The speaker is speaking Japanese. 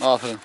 Aferin.